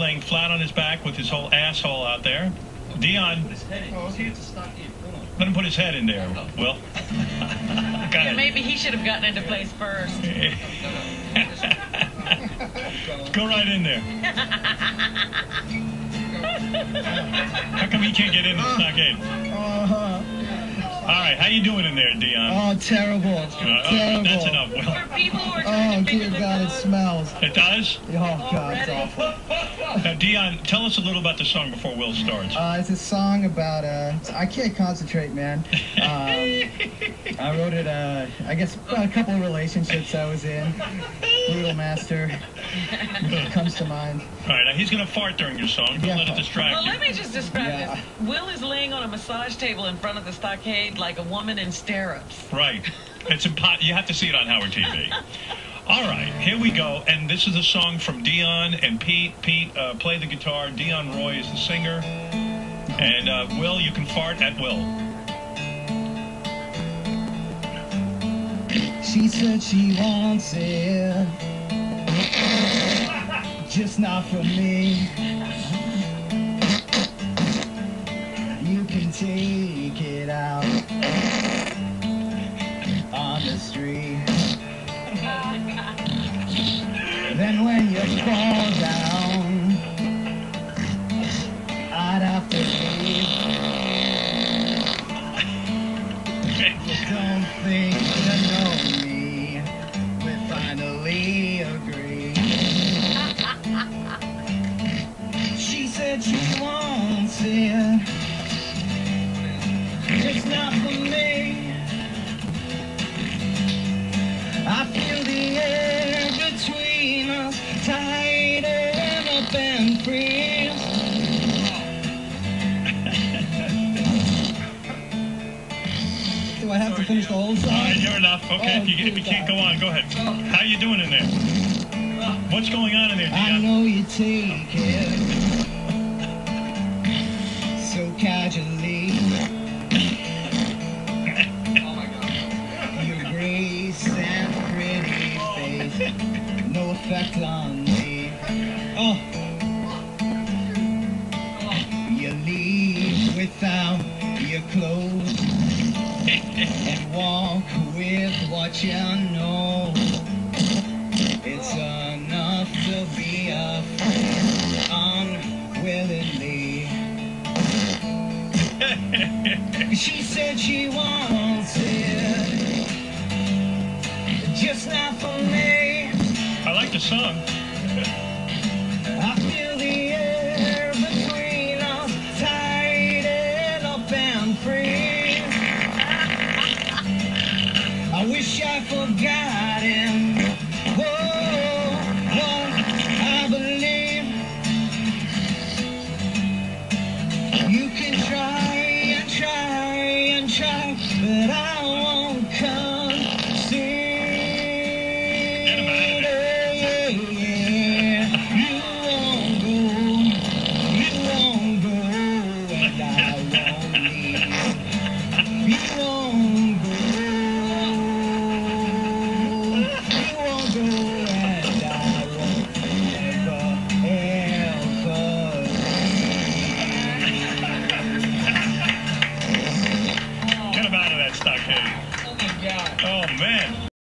laying flat on his back with his whole asshole out there. Dion, oh, let him put his head in there. Oh. Will. Go Yeah, maybe he should have gotten into place first. Go right in there. How come he can't get in the uh, stockade? Uh-huh. All right, how you doing in there, Dion? Oh, terrible. Uh, oh, terrible. that's enough. Will. For people who are trying Oh, to dear God, it smells. It does. Oh, God, it's awful. Now, Dion, tell us a little about the song before Will starts. Uh, it's a song about, uh, I can't concentrate, man. Um, I wrote it, uh, I guess, about a couple of relationships I was in. Brutal Master comes to mind. All right, now he's gonna fart during your song. Don't Yeah. let it distract Well, you. let me just describe Yeah. this. Will is laying on a massage table in front of the stockade like a woman in stirrups. Right. It's impo- You have to see it on Howard TV. All right, here we go. And this is a song from Dion and Pete. Pete, uh, play the guitar. Dion Roy is the singer. And uh, Will, you can fart at will. She said she wants it, just not for me. You can take it out on the street. Then when you fall down, I'd have to leave. Don't think you know finally agree. she said she wants it. It's not Do I have to finish the whole song? All right, you're enough. Okay, oh, if you, if you can't go on, go ahead. Oh. How you doing in there? What's going on in there, I know you take it so casually. Oh my God. Your grace and pretty face, no effect on me. Oh, you leave without your clothes and walk with what you know. It's enough to be afraid unwillingly. she said she wants it, just not for me. I like the song. can try and try and try, but I won't come soon. Yeah, yeah. You won't go, you won't go,